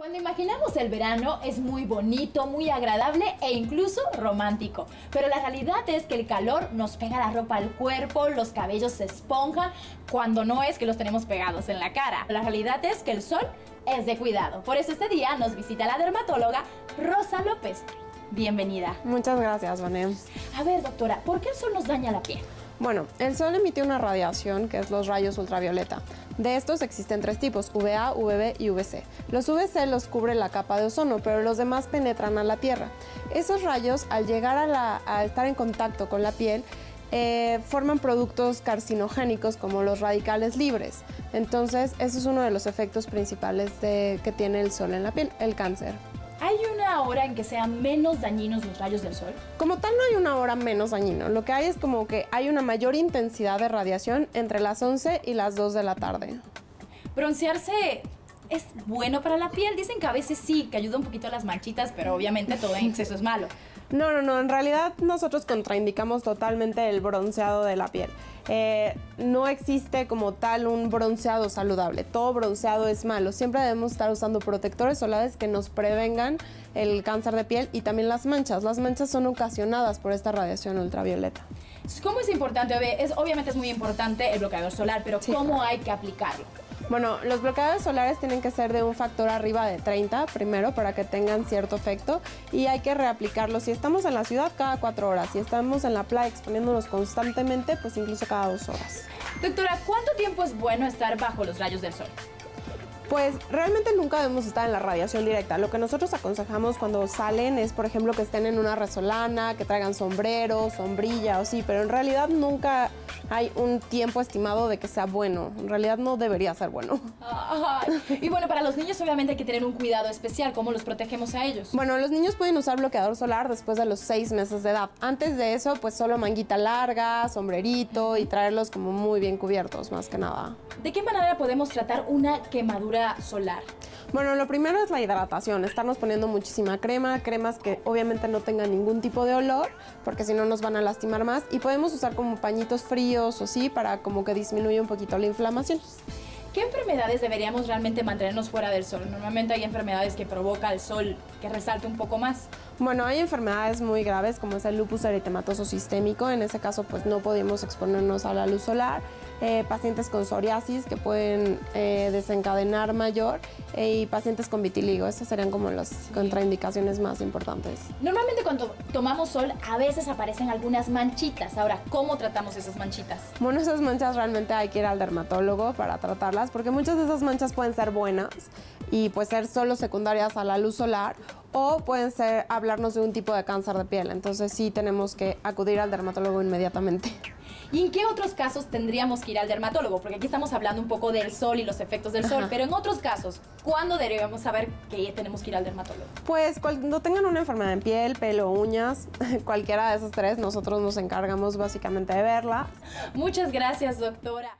Cuando imaginamos el verano es muy bonito, muy agradable e incluso romántico. Pero la realidad es que el calor nos pega la ropa al cuerpo, los cabellos se esponjan, cuando no es que los tenemos pegados en la cara. La realidad es que el sol es de cuidado. Por eso este día nos visita la dermatóloga Rosa López. Bienvenida. Muchas gracias, Vanem. A ver, doctora, ¿por qué el sol nos daña la piel? Bueno, el sol emite una radiación que es los rayos ultravioleta. De estos existen tres tipos, UVA, UVB y UVC. Los UVC los cubre la capa de ozono, pero los demás penetran a la Tierra. Esos rayos, al llegar a, estar en contacto con la piel, eh, forman productos carcinogénicos como los radicales libres. Entonces, eso es uno de los efectos principales que tiene el sol en la piel, el cáncer. ¿Hay una hora en que sean menos dañinos los rayos del sol? Como tal no hay una hora menos dañino. Lo que hay es como que hay una mayor intensidad de radiación entre las 11 y las 2 de la tarde. Broncearse es bueno para la piel. Dicen que a veces sí, que ayuda un poquito a las manchitas, pero obviamente todo en exceso es malo. No, no, no. En realidad nosotros contraindicamos totalmente el bronceado de la piel. Eh, no existe como tal un bronceado saludable. Todo bronceado es malo. Siempre debemos estar usando protectores solares que nos prevengan el cáncer de piel y también las manchas. Las manchas son ocasionadas por esta radiación ultravioleta. ¿Cómo es importante? Es, obviamente es muy importante el bloqueador solar, pero ¿cómo hay que aplicarlo? Bueno, los bloqueadores solares tienen que ser de un factor arriba de 30 primero para que tengan cierto efecto y hay que reaplicarlos. Si estamos en la ciudad, cada cuatro horas. Si estamos en la playa exponiéndonos constantemente, pues incluso cada dos horas. Doctora, ¿cuánto tiempo es bueno estar bajo los rayos del sol? Pues realmente nunca debemos estar en la radiación directa. Lo que nosotros aconsejamos cuando salen es, por ejemplo, que estén en una resolana, que traigan sombrero, sombrilla o sí, pero en realidad nunca hay un tiempo estimado de que sea bueno. En realidad no debería ser bueno. Y bueno, para los niños obviamente hay que tener un cuidado especial. ¿Cómo los protegemos a ellos? Bueno, los niños pueden usar bloqueador solar después de los seis meses de edad. Antes de eso, pues solo manguita larga, sombrerito y traerlos como muy bien cubiertos, más que nada. ¿De qué manera podemos tratar una quemadura solar? Bueno, lo primero es la hidratación, estarnos poniendo muchísima crema, cremas que obviamente no tengan ningún tipo de olor, porque si no nos van a lastimar más. Y podemos usar como pañitos fríos o sí, para como que disminuya un poquito la inflamación. ¿Qué enfermedades deberíamos realmente mantenernos fuera del sol? Normalmente hay enfermedades que provoca el sol que resalte un poco más. Bueno, hay enfermedades muy graves como es el lupus eritematoso sistémico. En ese caso, pues no podemos exponernos a la luz solar. Eh, pacientes con psoriasis que pueden eh, desencadenar mayor eh, y pacientes con vitiligo. Esas serían como las contraindicaciones más importantes. Normalmente cuando tomamos sol a veces aparecen algunas manchitas. Ahora, ¿cómo tratamos esas manchitas? Bueno, esas manchas realmente hay que ir al dermatólogo para tratarlas porque muchas de esas manchas pueden ser buenas y pues ser solo secundarias a la luz solar o pueden ser hablarnos de un tipo de cáncer de piel. Entonces sí tenemos que acudir al dermatólogo inmediatamente. ¿Y en qué otros casos tendríamos que ir al dermatólogo? Porque aquí estamos hablando un poco del sol y los efectos del sol, pero en otros casos, ¿cuándo debemos saber que tenemos que ir al dermatólogo? Pues cuando tengan una enfermedad en piel, pelo, uñas, cualquiera de esos tres, nosotros nos encargamos básicamente de verla. Muchas gracias, doctora.